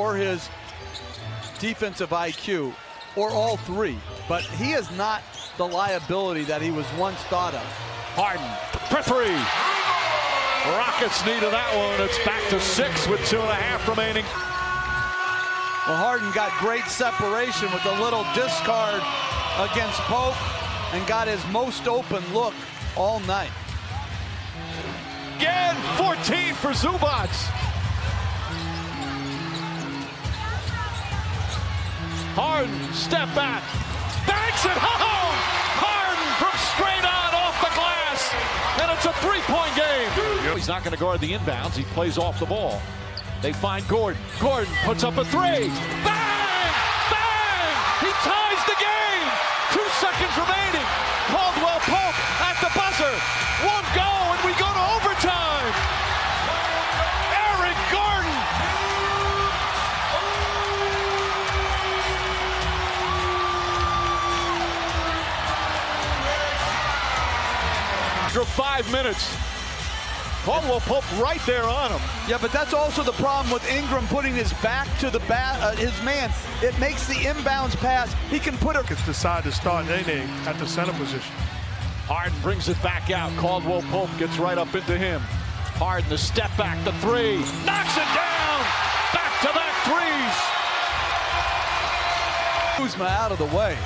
or his defensive IQ, or all three. But he is not the liability that he was once thought of. Harden for three. Rockets needed that one. It's back to six with two and a half remaining. Well, Harden got great separation with a little discard against Pope and got his most open look all night. Again, 14 for Zubac. Harden, step back, banks it home. Harden from straight on off the glass, and it's a three-point game. He's not going to guard the inbounds. He plays off the ball. They find Gordon. Gordon puts up a three. Bang! Bang! He ties the game. Two seconds remaining. Caldwell Pope at the buzzer. One go, After five minutes. Caldwell Pope right there on him. Yeah, but that's also the problem with Ingram putting his back to the bat, uh, his man. It makes the inbounds pass. He can put it. It's decide to start Nene at the center position. Harden brings it back out. Caldwell Pope gets right up into him. Harden, the step back, the three. Knocks it down. Back to back threes. Kuzma out of the way.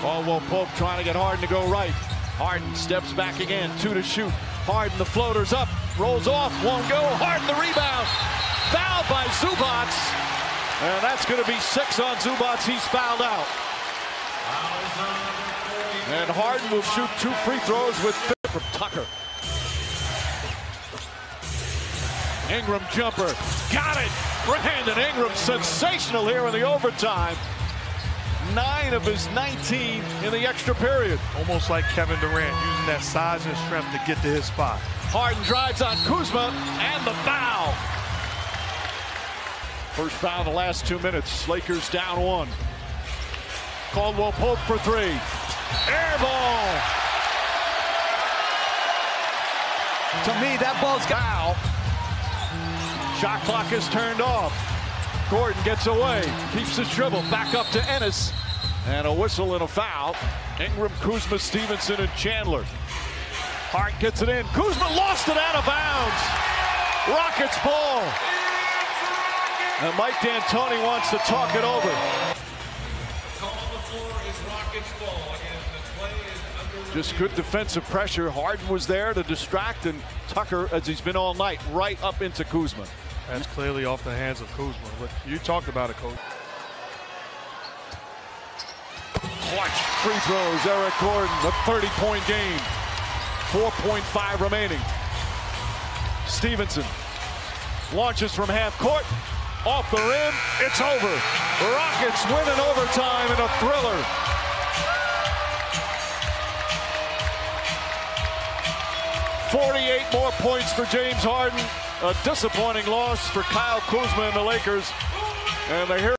Caldwell Pope trying to get Harden to go right. Harden steps back again, two to shoot. Harden, the floater's up, rolls off, won't go. Harden, the rebound. Fouled by Zubac. And that's going to be six on Zubac. He's fouled out. And Harden will shoot two free throws with from Tucker. Ingram jumper. Got it. Brandon Ingram sensational here in the overtime. Nine of his 19 in the extra period. Almost like Kevin Durant, using that size and strength to get to his spot. Harden drives on Kuzma and the foul. First foul in the last two minutes. Lakers down one. Caldwell Pope for three. Air ball. To me, that ball's got. Shot clock is turned off. Gordon gets away, keeps his dribble, back up to Ennis. And a whistle and a foul. Ingram, Kuzma, Stephenson, and Chandler. Hart gets it in. Kuzma lost it out of bounds. Rockets ball. And Mike D'Antoni wants to talk it over. Just good defensive pressure. Harden was there to distract, and Tucker, as he's been all night, right up into Kuzma. That's clearly off the hands of Kuzma. But you talked about it, Coach. Clutch free throws. Eric Gordon, a 30-point game. 4.5 remaining. Stephenson launches from half court. Off the rim. It's over. Rockets win in overtime in a thriller. More points for James Harden. A disappointing loss for Kyle Kuzma and the Lakers. And they're here.